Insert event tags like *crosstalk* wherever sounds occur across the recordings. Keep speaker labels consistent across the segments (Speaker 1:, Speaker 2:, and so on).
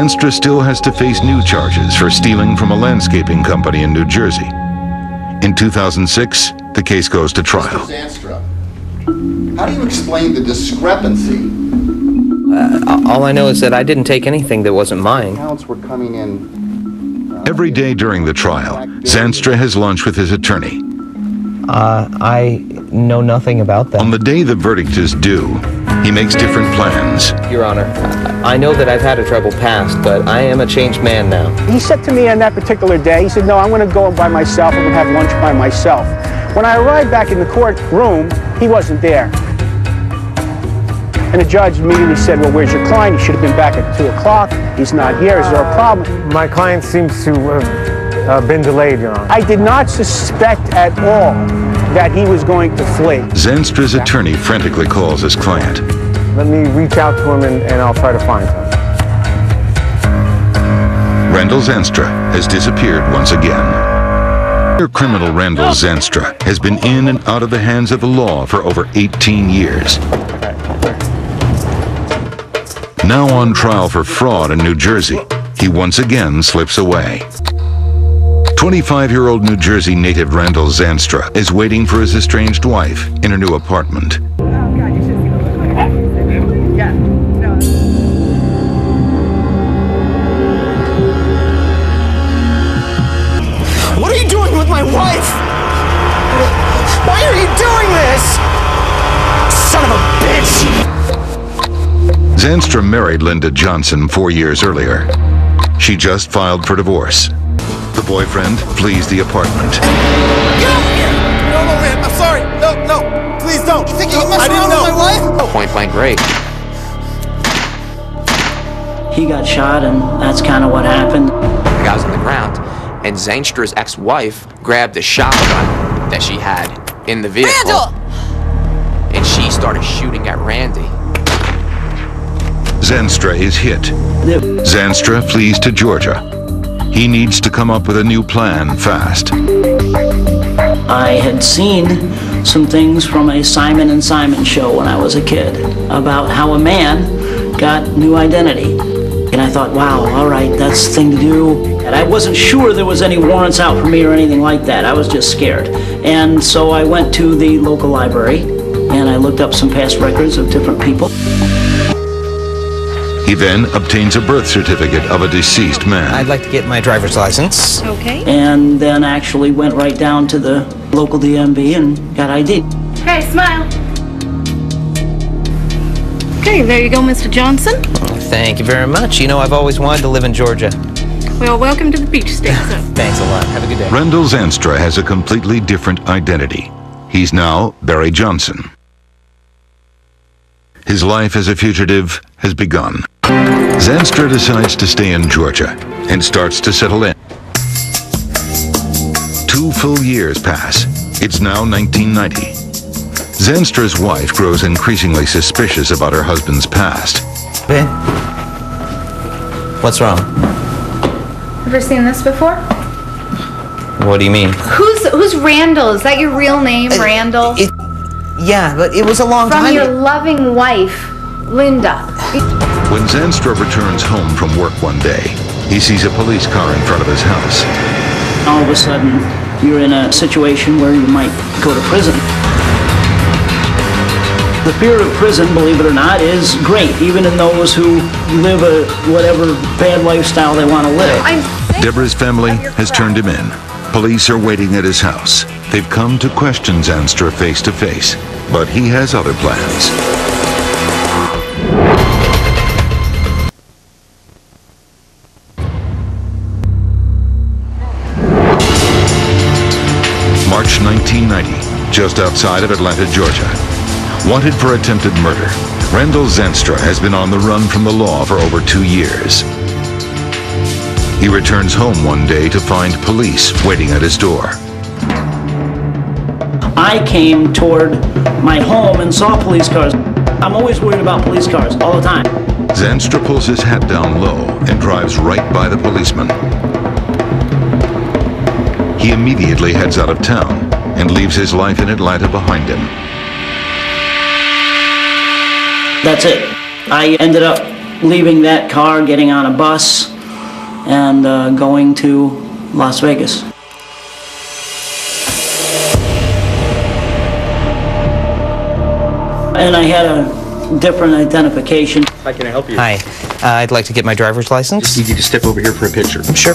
Speaker 1: Zandstra still has to face new charges for stealing from a landscaping company in New Jersey. In 2006, the case goes to trial.
Speaker 2: Zandstra, how do you explain the discrepancy?
Speaker 3: All I know is that I didn't take anything that wasn't mine.
Speaker 2: Accounts were coming in. uh,
Speaker 1: Every day during the trial, Zandstra has lunch with his attorney.
Speaker 3: Uh, I know nothing about that.
Speaker 1: On the day the verdict is due, he makes different plans.
Speaker 3: Your Honor, I I know that I've had a troubled past, but I am a changed man now.
Speaker 4: He said to me on that particular day, he said, no, I'm going to go by myself. I'm going to have lunch by myself. When I arrived back in the courtroom, he wasn't there. And the judge immediately said, well, where's your client? He should have been back at 2 o'clock. He's not here. Is there a problem?
Speaker 5: My client seems to have uh, been delayed, Your Honor.
Speaker 4: I did not suspect at all that he was going to flee.
Speaker 1: Zandstra's attorney frantically calls his client.
Speaker 5: Let me reach out to him and, and I'll try to find him.
Speaker 1: Randall Zandstra has disappeared once again. Criminal Randall Zandstra has been in and out of the hands of the law for over 18 years. Now on trial for fraud in New Jersey, he once again slips away. 25-year-old New Jersey native Randall Zandstra is waiting for his estranged wife in her new apartment.
Speaker 6: What are you doing with my wife? Why are you doing this? Son of a bitch!
Speaker 1: Zandstra married Linda Johnson four years earlier. She just filed for divorce. The boyfriend flees the apartment.
Speaker 6: Get over here! No, no, man, I'm sorry. No, no, please don't. You think you can mess
Speaker 7: I didn't
Speaker 6: around with my wife?
Speaker 7: Point blank range.
Speaker 8: He got shot, and that's kind of what happened.
Speaker 7: The guy was on the ground, and Zandstra's ex-wife grabbed the shotgun that she had in the vehicle,
Speaker 9: Randall!
Speaker 7: and she started shooting at Randy.
Speaker 1: Zandstra is hit. Zandstra flees to Georgia. He needs to come up with a new plan fast.
Speaker 8: I had seen some things from a Simon and Simon show when I was a kid about how a man got new identity. And I thought, wow, all right, that's the thing to do. And I wasn't sure there was any warrants out for me or anything like that. I was just scared. And so I went to the local library and I looked up some past records of different people.
Speaker 1: He then obtains a birth certificate of a deceased man.
Speaker 3: I'd like to get my driver's license.
Speaker 9: Okay.
Speaker 8: And then actually went right down to the local DMV and got ID.
Speaker 9: Hey, smile. Okay, there you go, Mr. Johnson.
Speaker 3: Oh, thank you very much. You know, I've always wanted to live in Georgia.
Speaker 9: Well, welcome to the Peach State, sir. *laughs*
Speaker 3: Thanks a lot. Have a good day.
Speaker 1: Randall Zandstra has a completely different identity. He's now Barry Johnson. His life as a fugitive has begun. Zandstra decides to stay in Georgia and starts to settle in. Two full years pass. It's now 1990. Zandstra's wife grows increasingly suspicious about her husband's past.
Speaker 3: Ben? What's wrong?
Speaker 10: Ever seen this before?
Speaker 3: What do you mean?
Speaker 10: Who's who's Randall? Is that your real name, Randall?
Speaker 3: It, yeah, but it was a long
Speaker 10: From
Speaker 3: time
Speaker 10: From
Speaker 3: your
Speaker 10: loving wife, Linda.
Speaker 1: When Zandstra returns home from work one day, he sees a police car in front of his house.
Speaker 8: All of a sudden, you're in a situation where you might go to prison. The fear of prison, believe it or not, is great, even in those who live a whatever bad lifestyle they want to live.
Speaker 10: I'm
Speaker 1: Deborah's family has turned him in. Police are waiting at his house. They've come to question Zandstra face to face, but he has other plans. March 1990, just outside of Atlanta, Georgia. Wanted for attempted murder, Randall Zandstra has been on the run from the law for over two years. He returns home one day to find police waiting at his door.
Speaker 8: I came toward my home and saw police cars. I'm always worried about police cars all the time.
Speaker 1: Zandstra pulls his hat down low and drives right by the policeman. He immediately heads out of town and leaves his life in Atlanta behind him.
Speaker 8: That's it. I ended up leaving that car, getting on a bus, and uh, going to Las Vegas. And I had a different identification.
Speaker 11: How can I help you?
Speaker 3: Hi. Uh, I'd like to get my driver's license.
Speaker 11: Need you to step over here for a picture.
Speaker 3: Sure.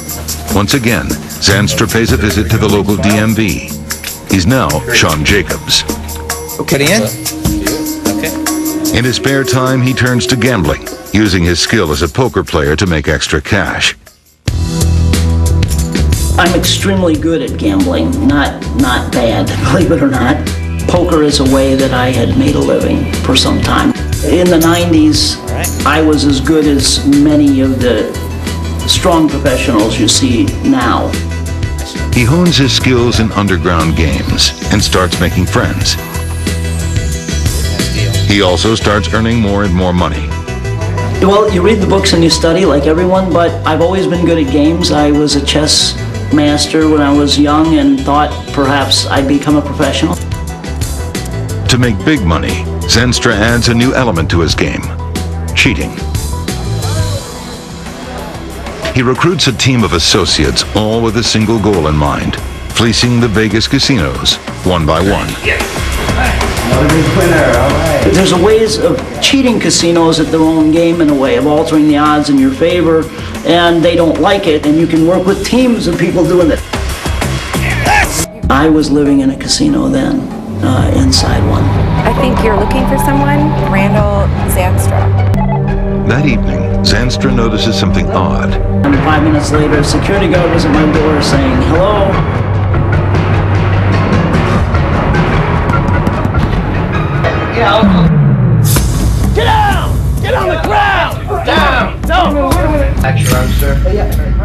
Speaker 1: Once again, Zandstra pays a visit to the local DMV. He's now Sean Jacobs.
Speaker 3: Getting in?
Speaker 1: In his spare time, he turns to gambling, using his skill as a poker player to make extra cash.
Speaker 8: I'm extremely good at gambling, not not bad, *laughs* believe it or not. Poker is a way that I had made a living for some time. In the 90s, I was as good as many of the strong professionals you see now.
Speaker 1: He hones his skills in underground games and starts making friends. He also starts earning more and more money.
Speaker 8: Well, you read the books and you study like everyone, but I've always been good at games. I was a chess master when I was young and thought perhaps I'd become a professional.
Speaker 1: To make big money, Zandstra adds a new element to his game cheating. He recruits a team of associates, all with a single goal in mind fleecing the Vegas casinos one by one.
Speaker 8: There's a ways of cheating casinos at their own game in a way, of altering the odds in your favor, and they don't like it, and you can work with teams of people doing it. I was living in a casino then, uh, inside one.
Speaker 12: I think you're looking for someone, Randall Zandstra.
Speaker 1: That evening, Zandstra notices something odd.
Speaker 8: And five minutes later, a security guard was at my door saying, hello. Yeah.
Speaker 6: Get down! Get on the ground! Down! No!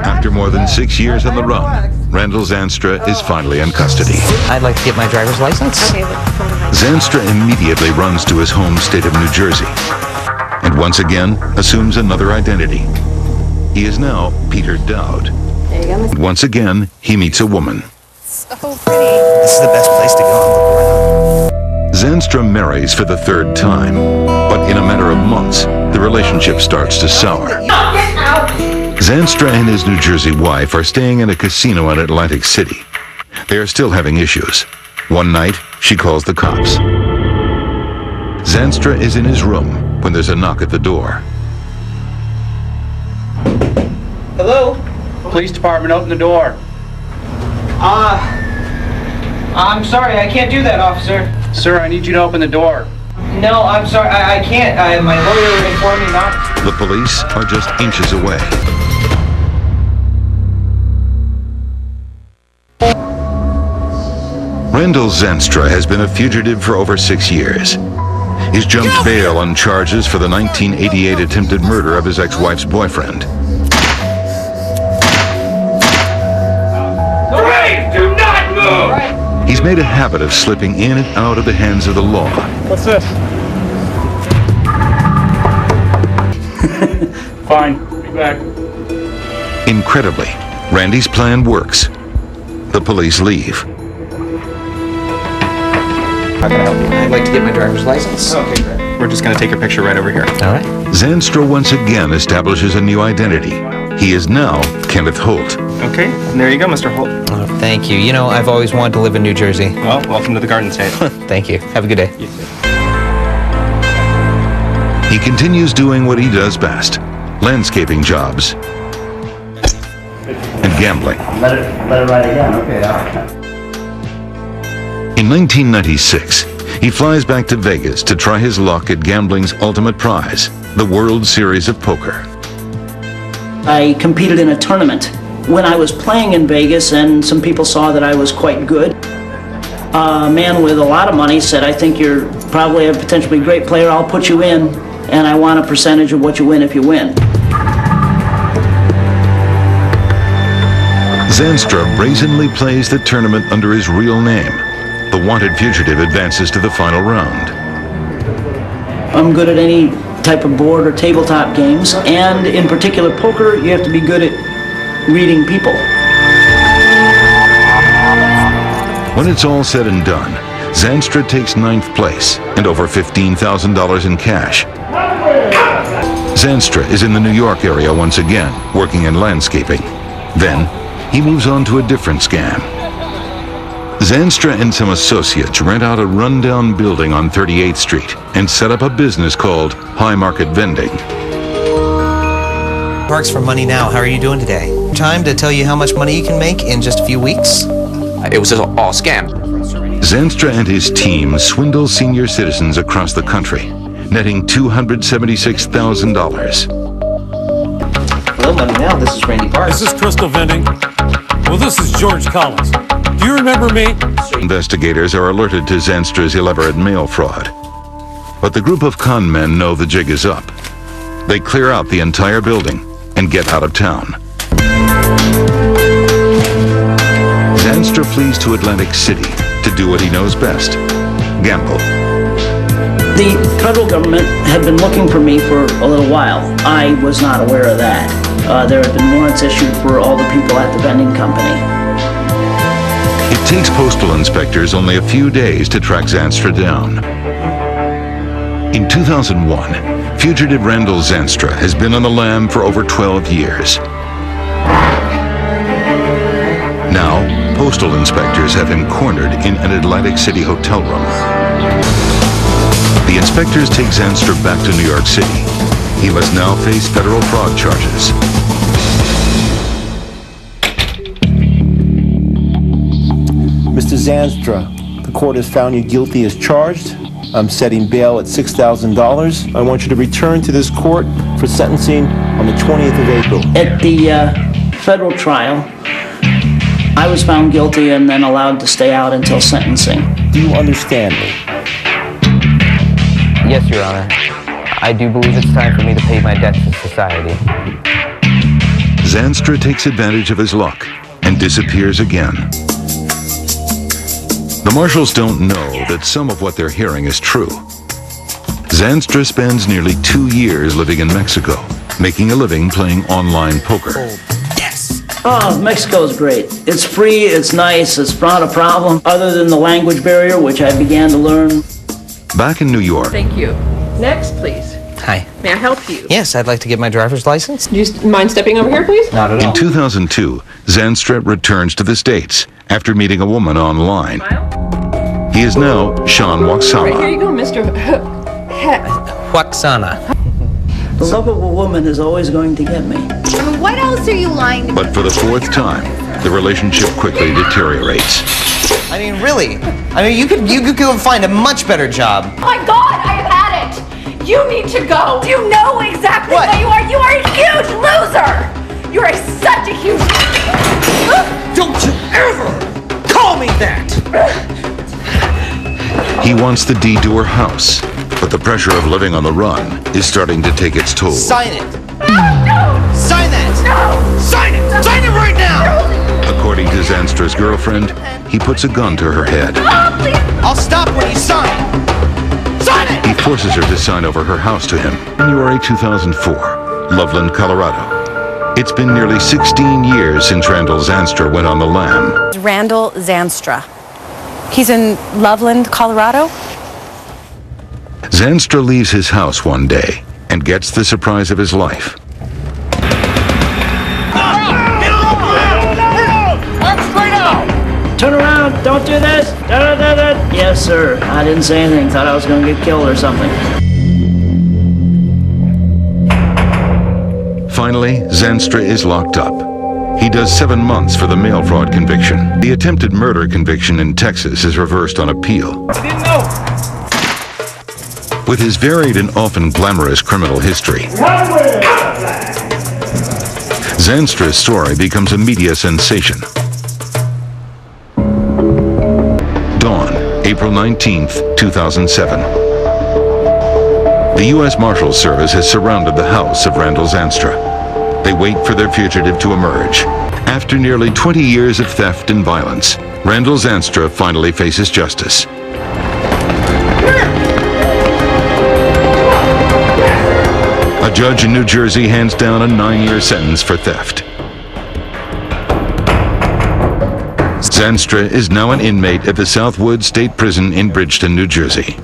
Speaker 1: After more than six years on the run, Randall Zandstra is finally in custody.
Speaker 3: I'd like to get my driver's license.
Speaker 9: Okay, let's phone him.
Speaker 1: Zandstra immediately runs to his home state of New Jersey and once again assumes another identity. He is now Peter Dowd.
Speaker 12: There you go,
Speaker 1: And once again, he meets a woman.
Speaker 12: So pretty.
Speaker 3: This is the best place to go and look around.
Speaker 1: Zandstra marries for the third time, but in a matter of months, the relationship starts to sour. Zandstra and his New Jersey wife are staying in a casino in Atlantic City. They are still having issues. One night, she calls the cops. Zandstra is in his room when there's a knock at the door.
Speaker 6: Hello? Police department, open the door. Uh, I'm sorry, I can't do that, officer. Sir, I need you to open the door. No, I'm sorry, I, I can't. I, my lawyer informed me not
Speaker 1: The police are just inches away. Randall Zandstra has been a fugitive for over six years. He's jumped bail on charges for the 1988 attempted murder of his ex-wife's boyfriend.
Speaker 6: Hey, do not move!
Speaker 1: He's made a habit of slipping in and out of the hands of the law.
Speaker 5: What's this? *laughs*
Speaker 6: Fine, be back.
Speaker 1: Incredibly, Randy's plan works. The police leave.
Speaker 11: How can I help you?
Speaker 3: I'd like to get my driver's license.
Speaker 11: Okay, great. We're just gonna take your picture right over here.
Speaker 3: All right.
Speaker 1: Zandstra once again establishes a new identity. He is now Kenneth Holt.
Speaker 11: Okay, and there you go, Mr. Holt.
Speaker 3: Oh, thank you. You know, I've always wanted to live in New Jersey.
Speaker 11: Well, welcome to the Garden State. *laughs*
Speaker 3: Thank you. Have a good day.
Speaker 11: You too.
Speaker 1: He continues doing what he does best landscaping jobs and gambling.
Speaker 13: Let it, let it ride again. Okay.
Speaker 1: In 1996, he flies back to Vegas to try his luck at gambling's ultimate prize, the World Series of Poker.
Speaker 8: I competed in a tournament when I was playing in Vegas, and some people saw that I was quite good. A man with a lot of money said, I think you're probably a potentially great player. I'll put you in, and I want a percentage of what you win if you win.
Speaker 1: Zandstra brazenly plays the tournament under his real name. The wanted fugitive advances to the final round.
Speaker 8: I'm good at any type of board or tabletop games, and in particular poker, you have to be good at reading people.
Speaker 1: When it's all said and done, Zandstra takes ninth place and over $15,000 in cash. Zandstra is in the New York area once again, working in landscaping. Then, he moves on to a different scam. Zandstra and some associates rent out a rundown building on 38th Street and set up a business called High Market Vending.
Speaker 14: Parks for Money Now, how are you doing today? Time to tell you how much money you can make in just a few weeks?
Speaker 7: It was all a scam.
Speaker 1: Zandstra and his team swindle senior citizens across the country, netting $276,000.
Speaker 8: Hello, Money Now. This is Randy Parks.
Speaker 15: This is Crystal Vending. Well, this is George Collins. Do you remember me?
Speaker 1: Investigators are alerted to Zandstra's elaborate mail fraud. But the group of con men know the jig is up. They clear out the entire building and get out of town. Zandstra flees to Atlantic City to do what he knows best gamble.
Speaker 8: The federal government had been looking for me for a little while. I was not aware of that. Uh, there had been warrants issued for all the people at the vending company.
Speaker 1: It takes postal inspectors only a few days to track Zandstra down. In 2001, fugitive Randall Zandstra has been on the lam for over 12 years. Now, postal inspectors have him cornered in an Atlantic City hotel room. The inspectors take Zandstra back to New York City. He must now face federal fraud charges.
Speaker 16: Zandstra, the court has found you guilty as charged. I'm setting bail at $6,000. I want you to return to this court for sentencing on the 20th of April.
Speaker 8: At the uh, federal trial, I was found guilty and then allowed to stay out until sentencing.
Speaker 16: Do you understand me?
Speaker 3: Yes, Your Honor. I do believe it's time for me to pay my debt to society.
Speaker 1: Zandstra takes advantage of his luck and disappears again. The marshals don't know that some of what they're hearing is true. Zandstra spends nearly two years living in Mexico, making a living playing online poker.
Speaker 8: Oh, yes! Oh, Mexico is great. It's free, it's nice, it's not a problem, other than the language barrier, which I began to learn.
Speaker 1: Back in New York,
Speaker 17: Thank you. Next, please.
Speaker 14: Hi.
Speaker 17: May I help you?
Speaker 14: Yes, I'd like to get my driver's license.
Speaker 17: Do you mind stepping over here, please?
Speaker 14: Not at all.
Speaker 1: in 2002, Zandstra returns to the States after meeting a woman online. He is now Sean
Speaker 17: Right, here you go, Mr. H- He-
Speaker 14: Waxana.
Speaker 8: The love of a woman is always going to get me.
Speaker 10: What else are you lying to?
Speaker 1: But for the fourth time, the relationship quickly deteriorates.
Speaker 14: I mean, really? I mean, you could you could go and find a much better job.
Speaker 18: Oh my god, I have had it! You need to go! You know exactly what, you are! You are a huge loser! You are such a huge
Speaker 14: Don't you ever call me that! *laughs*
Speaker 1: He wants the deed to her house, but the pressure of living on the run is starting to take its toll.
Speaker 14: Sign it. No! Sign that.
Speaker 18: No.
Speaker 14: Sign it. Sign it right now.
Speaker 1: According to Zandstra's girlfriend, he puts a gun to her head.
Speaker 14: Oh, I'll stop when you sign. Sign it.
Speaker 1: He forces her to sign over her house to him. January 2004, Loveland, Colorado. It's been nearly 16 years since Randall Zandstra went on the lam.
Speaker 12: Randall Zandstra. He's in Loveland, Colorado.
Speaker 1: Zandstra leaves his house one day and gets the surprise of his life.
Speaker 8: Turn around! Don't do this! Da, da, da, da. Yes, sir. I didn't say anything. Thought I was going to get killed or something.
Speaker 1: Finally, Zandstra is locked up. He does seven months for the mail fraud conviction. The attempted murder conviction in Texas is reversed on appeal. With his varied and often glamorous criminal history, Zandstra's story becomes a media sensation. Dawn, April 19th, 2007. The U.S. Marshals Service has surrounded the house of Randall Zandstra. They wait for their fugitive to emerge. After nearly 20 years of theft and violence, Randall Zandstra finally faces justice. A judge in New Jersey hands down a nine-year sentence for theft. Zandstra is now an inmate at the Southwood State Prison in Bridgeton, New Jersey.